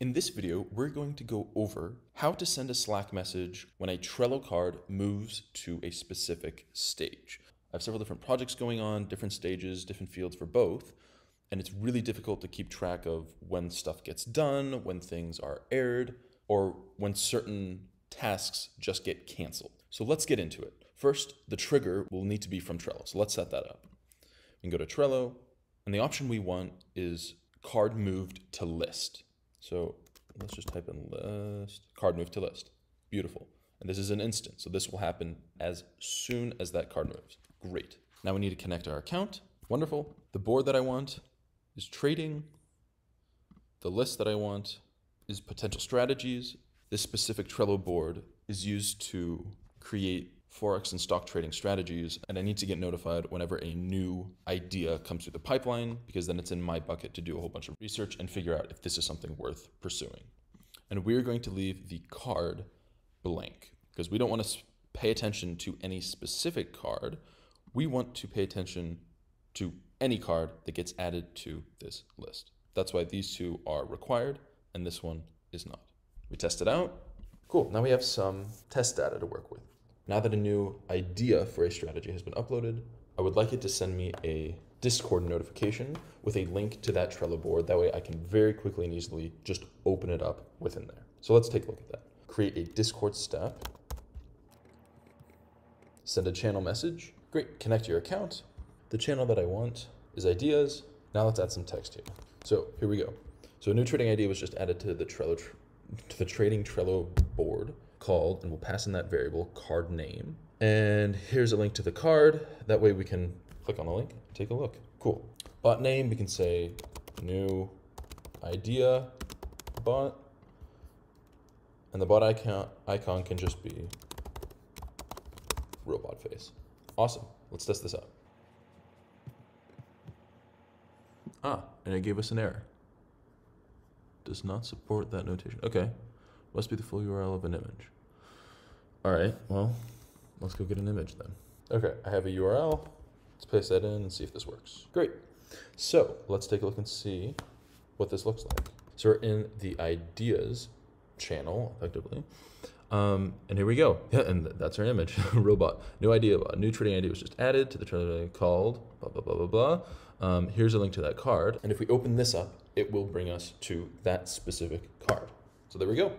In this video, we're going to go over how to send a Slack message when a Trello card moves to a specific stage. I have several different projects going on, different stages, different fields for both, and it's really difficult to keep track of when stuff gets done, when things are aired, or when certain tasks just get canceled. So let's get into it. First, the trigger will need to be from Trello. So let's set that up. We can go to Trello, and the option we want is card moved to list. So let's just type in list, card move to list. Beautiful. And this is an instance. So this will happen as soon as that card moves. Great. Now we need to connect our account. Wonderful. The board that I want is trading. The list that I want is potential strategies. This specific Trello board is used to create Forex and stock trading strategies, and I need to get notified whenever a new idea comes through the pipeline because then it's in my bucket to do a whole bunch of research and figure out if this is something worth pursuing. And we're going to leave the card blank because we don't want to pay attention to any specific card. We want to pay attention to any card that gets added to this list. That's why these two are required and this one is not. We test it out. Cool, now we have some test data to work with. Now that a new idea for a strategy has been uploaded, I would like it to send me a Discord notification with a link to that Trello board. That way I can very quickly and easily just open it up within there. So let's take a look at that. Create a Discord step. Send a channel message. Great, connect your account. The channel that I want is ideas. Now let's add some text here. So here we go. So a new trading idea was just added to the Trello, to the trading Trello board called, and we'll pass in that variable card name. And here's a link to the card. That way we can click on the link take a look. Cool. Bot name, we can say new idea bot. And the bot icon, icon can just be robot face. Awesome. Let's test this out. Ah, and it gave us an error. Does not support that notation. Okay. Must be the full URL of an image. All right, well, let's go get an image then. Okay, I have a URL. Let's paste that in and see if this works. Great. So let's take a look and see what this looks like. So we're in the ideas channel, effectively. Um, and here we go. Yeah, and that's our image, robot. New idea, a new trading idea was just added to the Trello called blah, blah, blah, blah, blah. Um, here's a link to that card. And if we open this up, it will bring us to that specific card. So there we go.